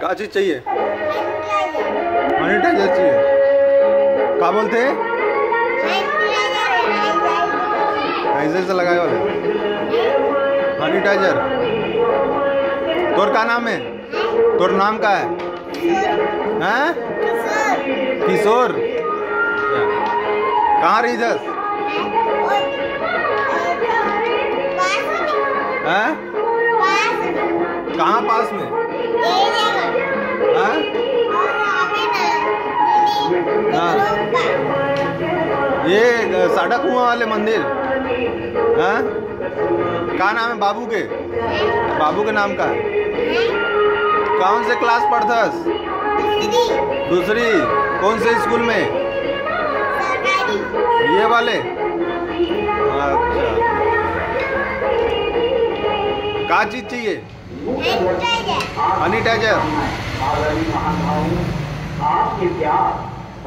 क्या चीज़ चाहिए? मॉनिटाइजर चाहिए। क्या बोलते हैं? लगाए वाले। सैनिटाइजर तोर का नाम है? तोर नाम का है? हैं? किशोर। कहाँ रही दस हैं? कहाँ पास में? हाँ? ये साडा कुआ वाले मंदिर। हाँ? क्या नाम है बाबू के? बाबू के नाम का। कौन से क्लास पढ़थस दूसरी। कौन से स्कूल में? ये वाले। अच्छा। क्या चीज़ चाहिए? सैनिटाइजर आदरणीय महानुभावों आपके प्यार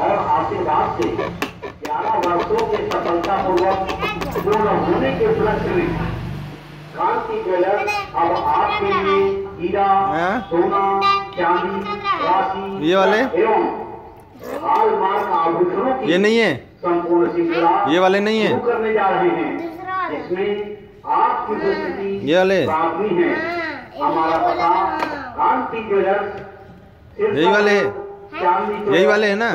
और आशीर्वाद से ग्यारह वर्षों के सफलतापूर्वक पूर्ण होने के उपलक्ष्य में क्रांति ज्वेलर्स अब आपके लिए हीरा सोना चांदी राशि ये वाले? एवं हॉलमार्क आभूषणों की ये नहीं है संपूर्ण श्रृंखला ये वाले नहीं है? करने जा रहे हैं जिसमें आपकी उपस्थिति ये वाले? प्रार्थनी है हमारा पता कांति ज्वेलर्स यही वाले है? यही वाले है ना?